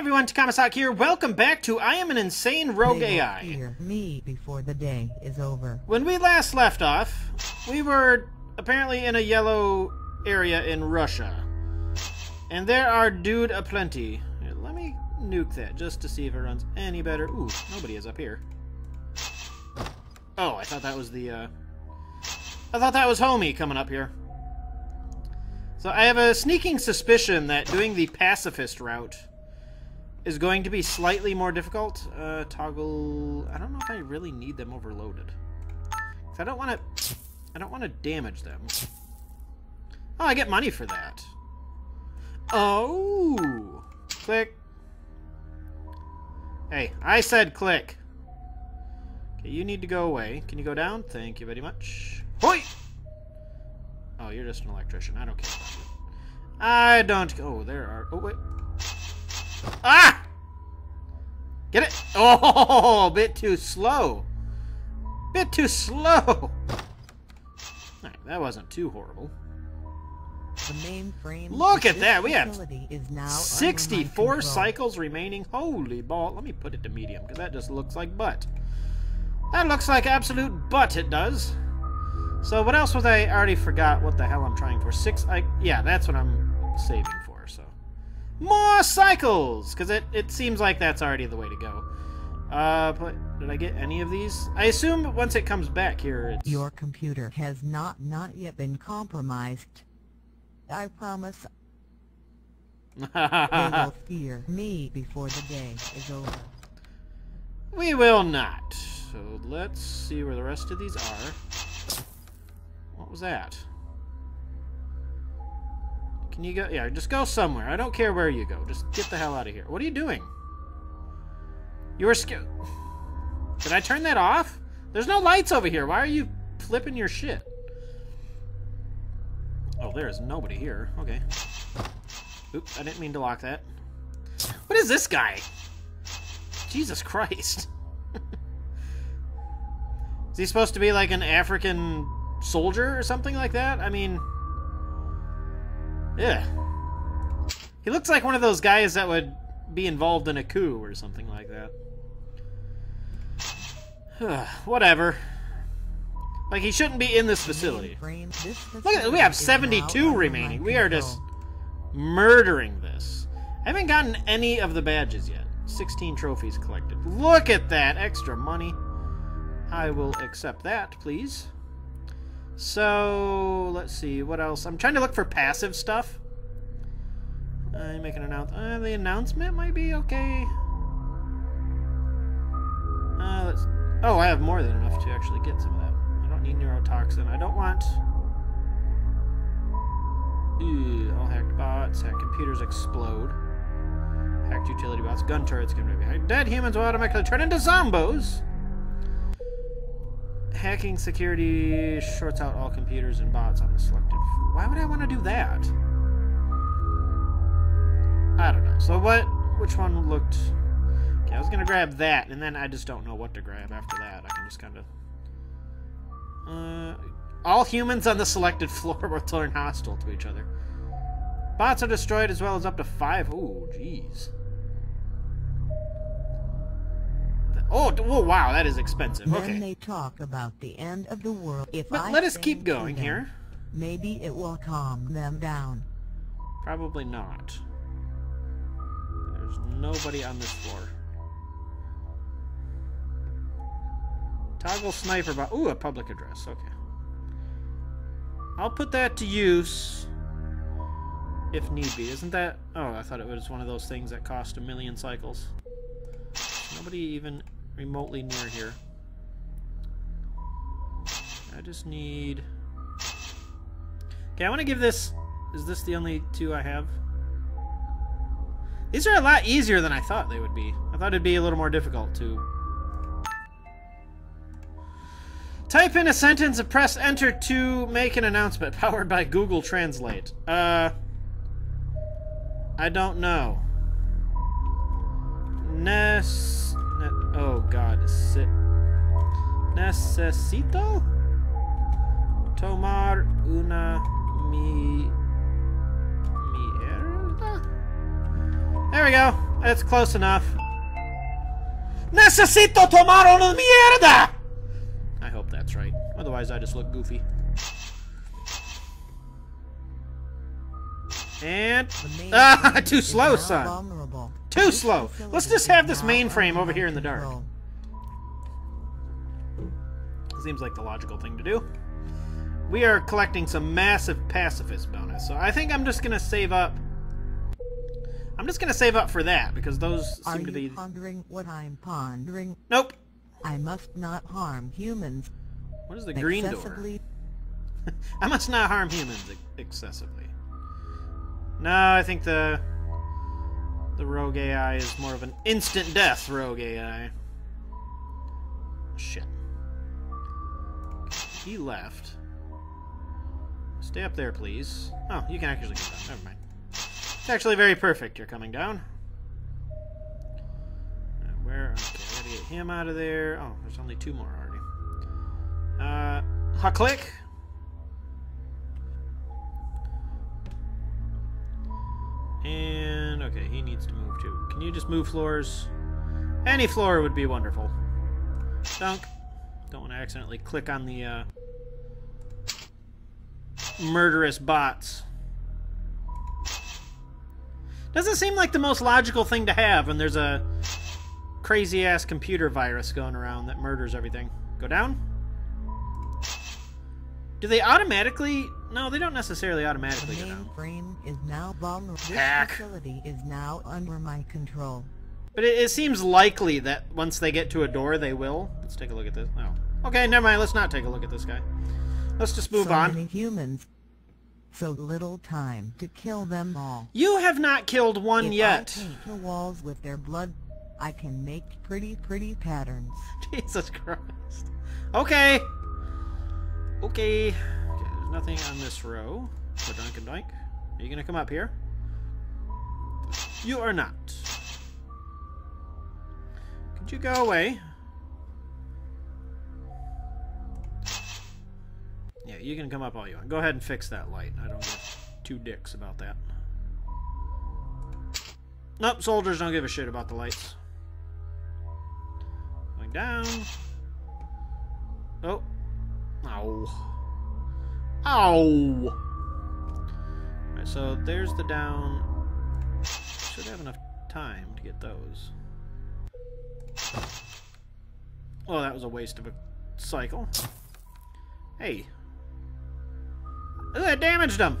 everyone, Takahmasak here. Welcome back to I Am an Insane Rogue AI. fear me before the day is over. When we last left off, we were apparently in a yellow area in Russia. And there are dude aplenty. Here, let me nuke that just to see if it runs any better. Ooh, nobody is up here. Oh, I thought that was the, uh... I thought that was homie coming up here. So I have a sneaking suspicion that doing the pacifist route is going to be slightly more difficult. Uh, toggle... I don't know if I really need them overloaded. I don't want to... I don't want to damage them. Oh, I get money for that. Oh! Click. Hey, I said click. Okay, you need to go away. Can you go down? Thank you very much. Hoi! Oh, you're just an electrician. I don't care. I don't... Oh, there are... Oh, wait. Ah! Get it? Oh, a bit too slow. Bit too slow. Alright, that wasn't too horrible. The mainframe. Look at that, we have is now under 64 cycles remaining. Holy ball. Let me put it to medium, because that just looks like butt. That looks like absolute butt, it does. So what else was I I already forgot what the hell I'm trying for? Six, I, yeah, that's what I'm saving for. More cycles! Because it, it seems like that's already the way to go. Uh, but did I get any of these? I assume once it comes back here, it's... Your computer has not not yet been compromised. I promise they will fear me before the day is over. We will not. So let's see where the rest of these are. What was that? Can you go? Yeah, just go somewhere. I don't care where you go. Just get the hell out of here. What are you doing? You were scared. Did I turn that off? There's no lights over here. Why are you flipping your shit? Oh, there is nobody here. Okay. Oops, I didn't mean to lock that. What is this guy? Jesus Christ. Is he supposed to be like an African soldier or something like that? I mean, yeah. He looks like one of those guys that would be involved in a coup or something like that. Whatever. Like he shouldn't be in this facility. Look at we have 72 remaining. We are just murdering this. I haven't gotten any of the badges yet. 16 trophies collected. Look at that extra money. I will accept that, please. So, let's see, what else? I'm trying to look for passive stuff. I make an announcement. Uh, the announcement might be okay. Uh, let's. Oh, I have more than enough to actually get some of that. I don't need neurotoxin. I don't want. All hacked bots, hacked computers explode. Hacked utility bots, gun turrets can be hacked. Dead humans will automatically turn into zombos. Hacking security shorts out all computers and bots on the selected. Why would I want to do that? I don't know. So what? Which one looked? Okay, I was gonna grab that, and then I just don't know what to grab after that. I can just kind of. Uh, all humans on the selected floor will turn hostile to each other. Bots are destroyed as well as up to five. Ooh, jeez. Oh, oh, wow, that is expensive. Then Okay. they talk about the end of the world. If But I let us keep going them, here. Maybe it will calm them down. Probably not. There's nobody on this floor. Toggle sniper bot. Ooh, a public address. Okay. I'll put that to use if need be. Isn't that? Oh, I thought it was one of those things that cost a million cycles. Nobody even remotely near here. I just need. Okay, I want to give this. Is this the only two I have? These are a lot easier than I thought they would be. I thought it'd be a little more difficult to type in a sentence and press enter to make an announcement powered by Google Translate. Uh, I don't know. Nes, ne, oh God, sit. Necesito tomar una mi mierda. There we go. That's close enough. Necesito tomar una mierda! I hope that's right. Otherwise, I just look goofy. And... Ah, too slow, son. Too slow. Let's just have this mainframe over here in the dark. Seems like the logical thing to do. We are collecting some massive pacifist bonus, so I think I'm just gonna save up. I'm just gonna save up for that because those Are seem to you be. pondering what I'm pondering? Nope. I must not harm humans What is the green door? I must not harm humans ex- excessively. No, I think the the rogue AI is more of an instant death rogue AI. Shit. He left. Stay up there, please. Oh, you can actually come down. Never mind. It's actually very perfect. You're coming down. Uh, where? Okay, gotta get him out of there. Oh, there's only two more already. Uh, hot needs to move too. Can you just move floors? Any floor would be wonderful. Dunk. Don't want to accidentally click on the uh, murderous bots. Doesn't seem like the most logical thing to have when there's a crazy ass computer virus going around that murders everything. Go down? Do they automatically? No, they don't necessarily The automatically go down. mainframe is now vulnerable. This Hack. facility is now under my control. But it, it seems likely that once they get to a door, they will. Let's take a look at this. Oh. Okay, never mind. Let's not take a look at this guy. Let's just move so on. many humans. So little time to kill them all. You have not killed one if yet. I paint the walls with their blood, I can make pretty, pretty patterns. Jesus Christ. Okay. Okay. Nothing on this row. For and Doink. Are you gonna come up here? You are not. Could you go away? Yeah, you can come up all you want. Go ahead and fix that light. I don't give two dicks about that. Nope, soldiers don't give a shit about the lights. Going down. Oh. Ow. Ow! Alright, so there's the down. Should have enough time to get those. Oh, that was a waste of a cycle. Hey. Ooh, that damaged them!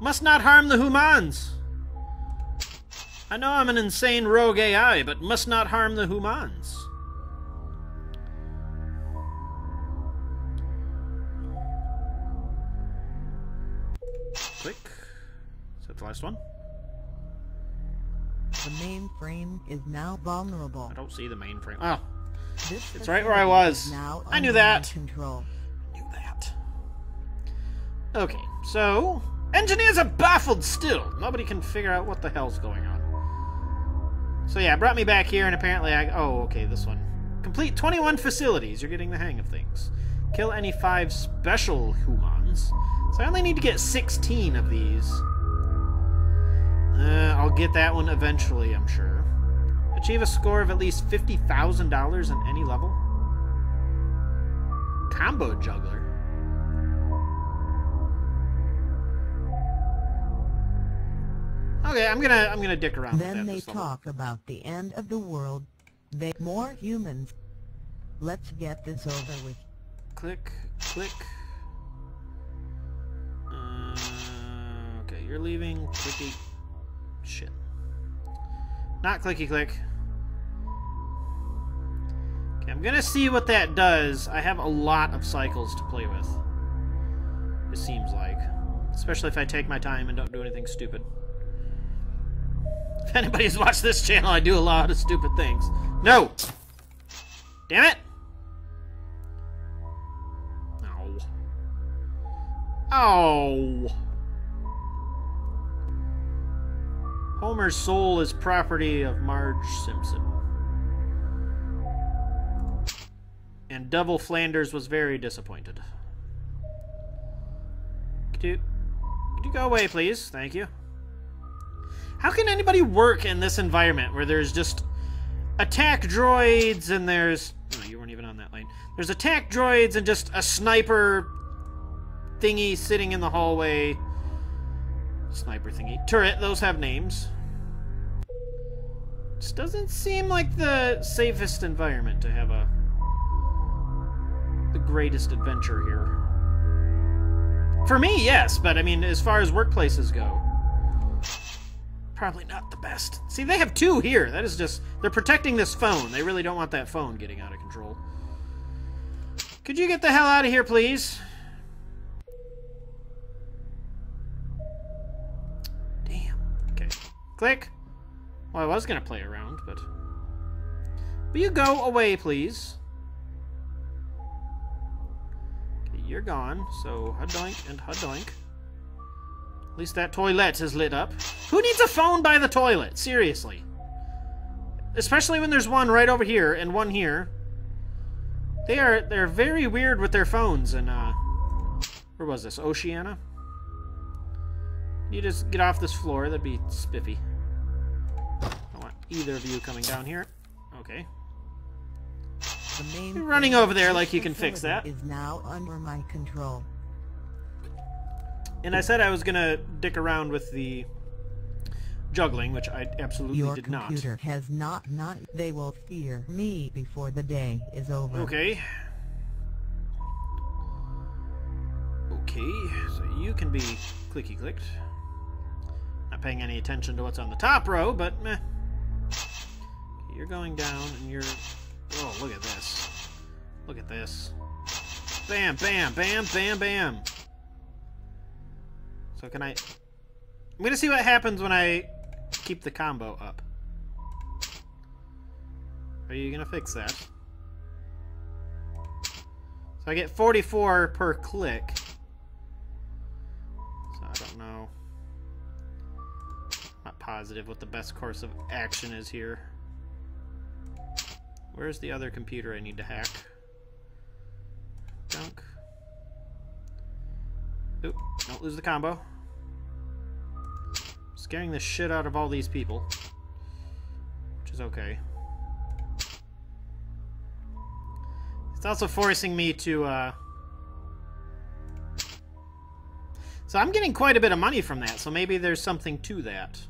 Must not harm the humans! I know I'm an insane rogue AI, but must not harm the humans. Is the last one? The mainframe is now vulnerable. I don't see the mainframe. Oh, This It's right where I was. Now I knew that. Control. knew that. Okay, so engineers are baffled still. Nobody can figure out what the hell's going on. So yeah, brought me back here, and apparently I. Oh, okay, this one. Complete 21 facilities. You're getting the hang of things. Kill any five special humans. So I only need to get 16 of these. Uh, I'll get that one eventually, I'm sure. Achieve a score of at least $50,000 in any level. Combo juggler. Okay, I'm gonna I'm gonna dick around. with Then they talk about the end of the world. They more humans. Let's get this over with. Click, click. Uh, okay, you're leaving. Clicky. Shit. Not clicky click. Okay, I'm gonna see what that does. I have a lot of cycles to play with. It seems like. Especially if I take my time and don't do anything stupid. If anybody's watched this channel, I do a lot of stupid things. No! Damn it! Ow. Ow. Homer's soul is property of Marge Simpson. And Double Flanders was very disappointed. Could you, could you go away, please? Thank you. How can anybody work in this environment where there's just attack droids and there's... No, you weren't even on that lane. There's attack droids and just a sniper thingy sitting in the hallway. Sniper thingy. Turret, those have names. This doesn't seem like the safest environment to have a... the greatest adventure here. For me, yes, but I mean, as far as workplaces go, probably not the best. See, they have two here. That is just... They're protecting this phone. They really don't want that phone getting out of control. Could you get the hell out of here, please? Damn. Okay. Click. Well, I was going to play around, but... Will you go away, please? Okay, you're gone, so hudoink and hudoink. At least that toilet is lit up. Who needs a phone by the toilet? Seriously. Especially when there's one right over here and one here. They are they're very weird with their phones and uh where was this? Oceana? You just get off this floor, that'd be spiffy. I don't want either of you coming down here. Okay. The main You're running over there like you can fix that. Is now under my control. And I said I was gonna dick around with the juggling, which I absolutely Your did not. Your computer has not not. They will fear me before the day is over. Okay. Okay, so you can be clicky clicked. Not paying any attention to what's on the top row, but meh. You're going down and you're. Oh, look at this. Look at this. Bam, bam, bam, bam, bam. So can I... I'm gonna see what happens when I keep the combo up. Are you gonna fix that? So I get 44 per click. So I don't know. Not positive what the best course of action is here. Where's the other computer I need to hack? Dunk. Oop, don't lose the combo. Scaring the shit out of all these people. Which is okay. It's also forcing me to, uh... So I'm getting quite a bit of money from that, so maybe there's something to that.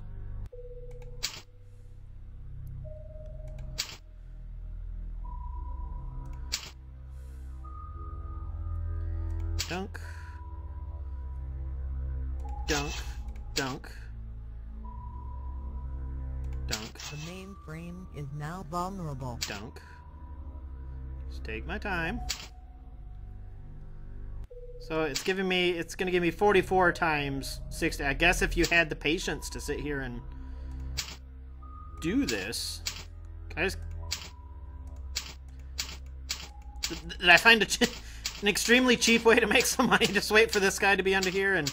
Dunk. Dunk. Dunk. Dunk. The mainframe is now vulnerable. Dunk. Just take my time. So it's giving me, it's going to give me 44 times 60. I guess if you had the patience to sit here and do this. Can I just... Did I find a, an extremely cheap way to make some money? Just wait for this guy to be under here and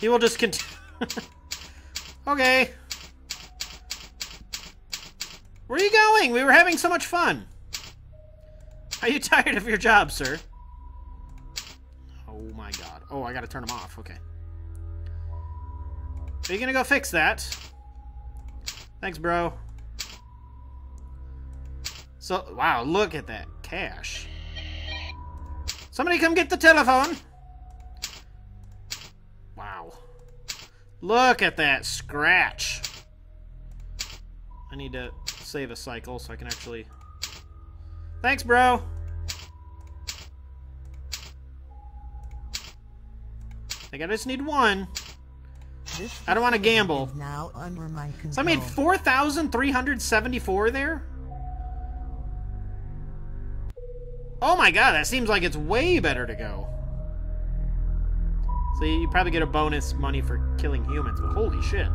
he will just continue. okay. Where are you going? We were having so much fun. Are you tired of your job, sir? Oh my god. Oh, I gotta turn them off. Okay. Are you gonna go fix that? Thanks, bro. So, wow, look at that cash. Somebody come get the telephone. Wow. Look at that scratch. I need to save a cycle so I can actually... Thanks, bro. I think I just need one. I don't wanna gamble. Now under my control. So I made 4,374 there? Oh my god, that seems like it's way better to go. So you probably get a bonus money for killing humans, but holy shit.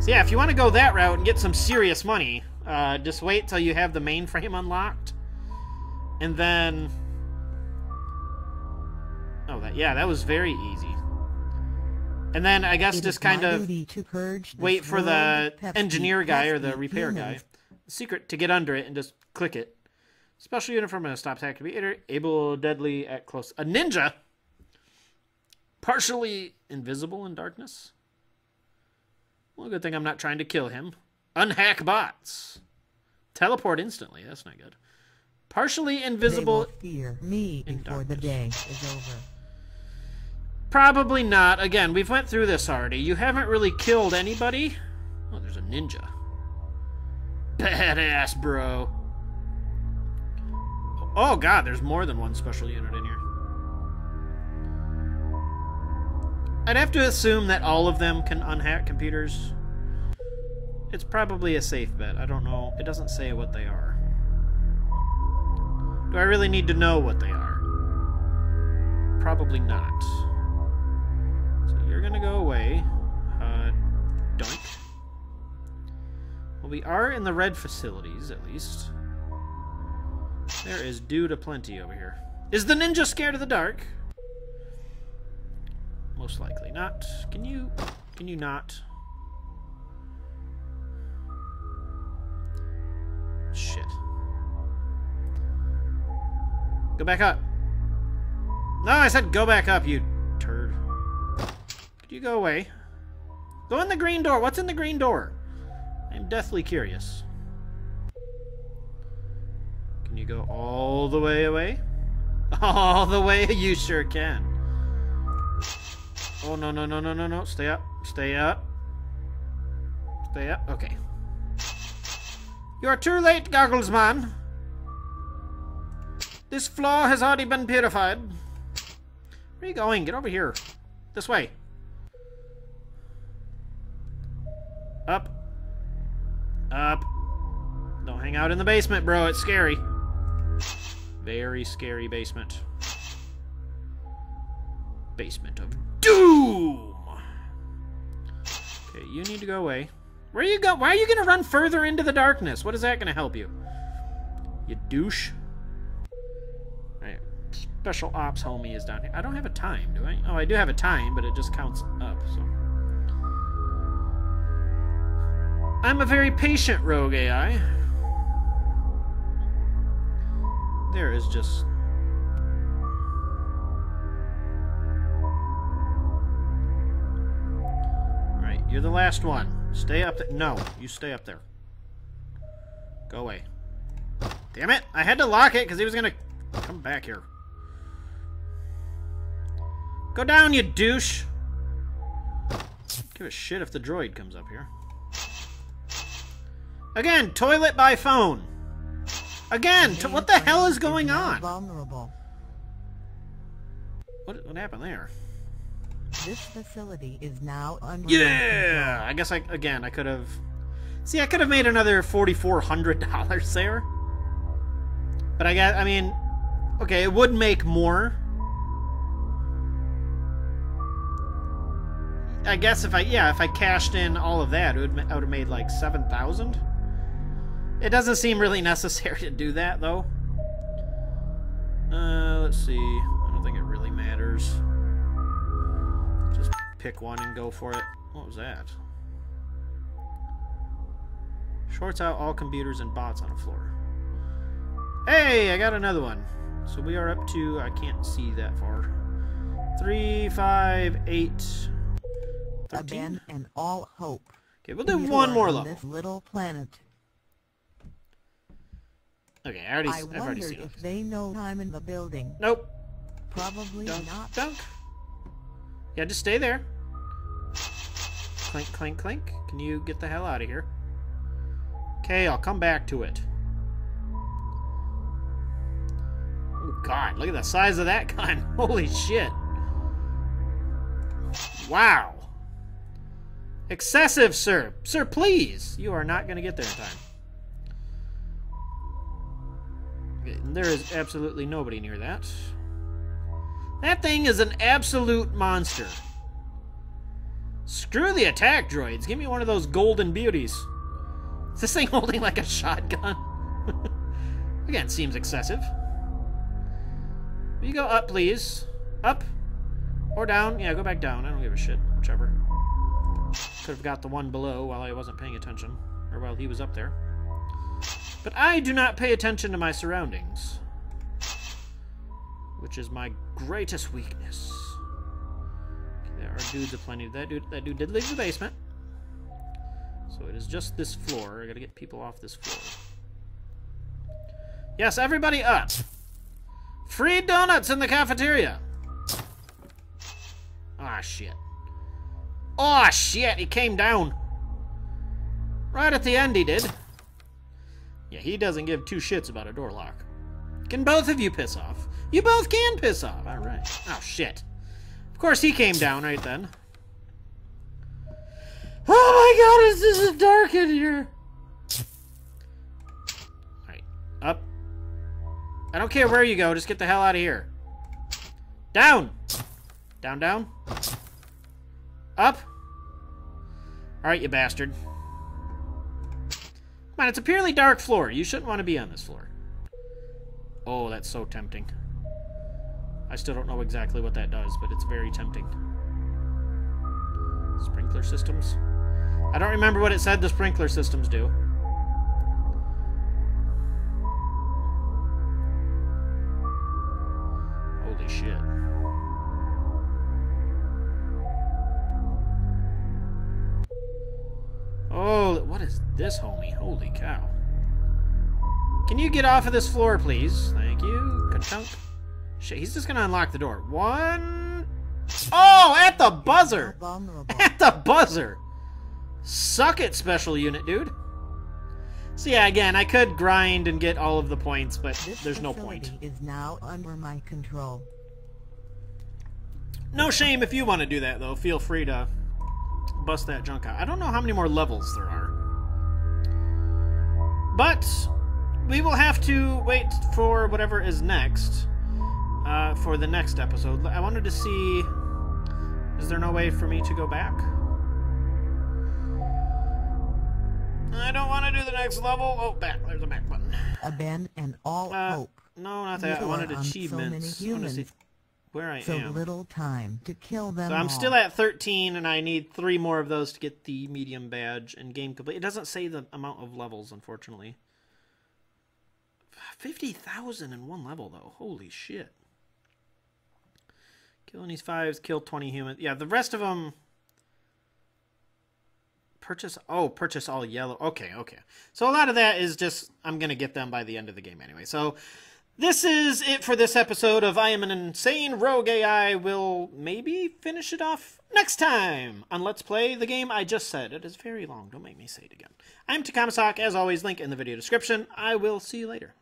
So yeah, if you want to go that route and get some serious money, uh, just wait till you have the mainframe unlocked. And then... Oh, that yeah, that was very easy. And then I guess It just kind of wait for the engineer guy or the repair humans. guy. Secret to get under it and just click it. Special uniform and a stop activator. Able deadly at close. A ninja? Partially invisible in darkness? Well, good thing I'm not trying to kill him. Unhack bots. Teleport instantly. That's not good. Partially invisible. Fear me before the day is over. Probably not. Again, we've went through this already. You haven't really killed anybody. Oh, there's a ninja. Badass, bro. Oh god, there's more than one special unit in here. I'd have to assume that all of them can unhack computers. It's probably a safe bet. I don't know. It doesn't say what they are. Do I really need to know what they are? Probably not. So you're gonna go away. Uh, don't. Well, we are in the red facilities, at least. There is dude aplenty over here. Is the ninja scared of the dark? Most likely not. Can you... Can you not? Shit. Go back up. No, I said go back up, you turd. Could you go away? Go in the green door. What's in the green door? I'm deathly curious. Can you go all the way away? All the way? You sure can. Oh, no, no, no, no, no, no. Stay up. Stay up. Stay up. Okay. You're too late, Goggles Man. This floor has already been purified. Where are you going? Get over here. This way. Up. Up. Don't hang out in the basement, bro. It's scary. Very scary basement. Basement of doom! Okay, you need to go away. Where are you go? Why are you gonna run further into the darkness? What is that gonna help you? You douche. Alright. Special ops homie is down here. I don't have a time, do I? Oh, I do have a time, but it just counts up, so. I'm a very patient rogue AI. There is just... You're the last one. Stay up there. No, you stay up there. Go away. Damn it! I had to lock it because he was gonna come back here. Go down, you douche! Give a shit if the droid comes up here. Again, toilet by phone. Again, what the hell is going on? Vulnerable. What, what happened there? This facility is now under Yeah! I guess I, again, I could have... See, I could have made another $4,400 there. But I guess, I mean, okay, it would make more. I guess if I, yeah, if I cashed in all of that, it would, I would have made like 7,000. It doesn't seem really necessary to do that, though. Uh, let's see. I don't think it really matters. Just pick one and go for it. What was that? Shorts out all computers and bots on the floor. Hey, I got another one. So we are up to, I can't see that far. Three, five, eight, thirteen. and all hope. Okay, we'll do one more level. This little planet. Okay, I already, I I've already seen it. if they know I'm in the building. Nope. Probably Dunk, not. dunk. Yeah, just stay there. Clink, clink, clink. Can you get the hell out of here? Okay, I'll come back to it. Oh god, look at the size of that gun. Holy shit. Wow. Excessive, sir. Sir, please. You are not going to get there in time. There is absolutely nobody near that. That thing is an absolute monster. Screw the attack droids. Give me one of those golden beauties. Is this thing holding like a shotgun? Again, seems excessive. Will you go up, please? Up? Or down? Yeah, go back down. I don't give a shit. Whichever. Could have got the one below while I wasn't paying attention. Or while he was up there. But I do not pay attention to my surroundings. Which is my greatest weakness. Okay, there are dudes aplenty. That dude, that dude did leave the basement. So it is just this floor. I gotta get people off this floor. Yes, everybody up! Free donuts in the cafeteria! Ah, shit. Oh, shit, he came down. Right at the end he did. Yeah, he doesn't give two shits about a door lock. Can both of you piss off? You both can piss off. All right. Oh, shit. Of course he came down right then. Oh my god, is this is dark in here. Alright, up. I don't care where you go, just get the hell out of here. Down! Down, down. Up. Alright, you bastard. Come on, it's a purely dark floor. You shouldn't want to be on this floor. Oh, that's so tempting. I still don't know exactly what that does, but it's very tempting. Sprinkler systems? I don't remember what it said the sprinkler systems do. Holy shit. Oh, what is this, homie? Holy cow. Can you get off of this floor, please? Thank you. Ka-chunk. Shit, he's just gonna unlock the door. One... Oh, at the buzzer! At the buzzer! Suck it, special unit, dude. So yeah, again, I could grind and get all of the points, but This there's no point. is now under my control. No shame if you want to do that, though. Feel free to bust that junk out. I don't know how many more levels there are. But we will have to wait for whatever is next uh, for the next episode. I wanted to see... Is there no way for me to go back? I don't want to do the next level. Oh, back. There's a back button. Abandon and all Uh, hope. No, not that. I You wanted are on so achievements. many I wanted to see humans. Where I So am. little time to kill them So I'm all. still at 13, and I need three more of those to get the medium badge and game complete. It doesn't say the amount of levels, unfortunately. 50,000 in one level, though. Holy shit. Killing these fives, kill 20 humans. Yeah, the rest of them... Purchase... Oh, purchase all yellow. Okay, okay. So a lot of that is just... I'm going to get them by the end of the game anyway. So... This is it for this episode of I Am an Insane Rogue AI. We'll maybe finish it off next time on Let's Play the game I just said. It is very long. Don't make me say it again. I'm Takahmasak. As always, link in the video description. I will see you later.